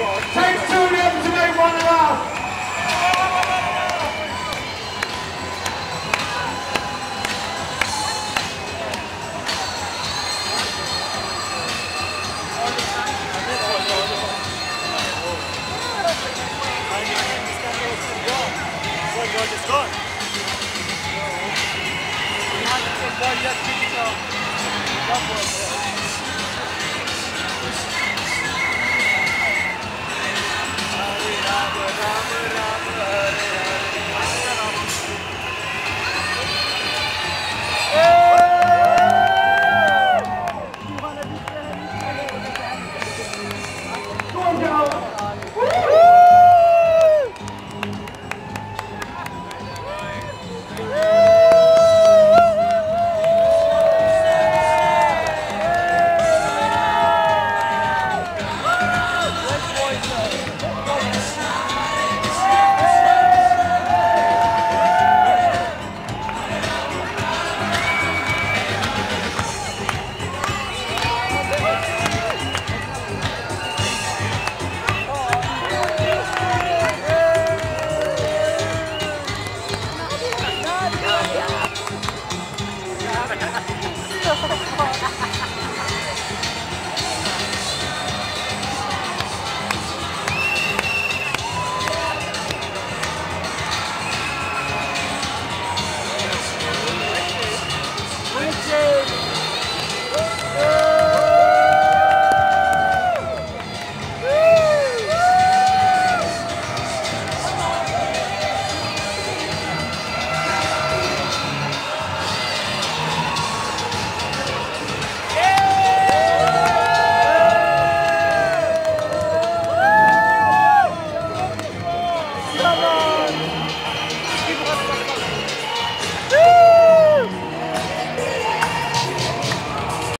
Take two of them to make one laugh. George is gone. We have to take one left to the top. Oh.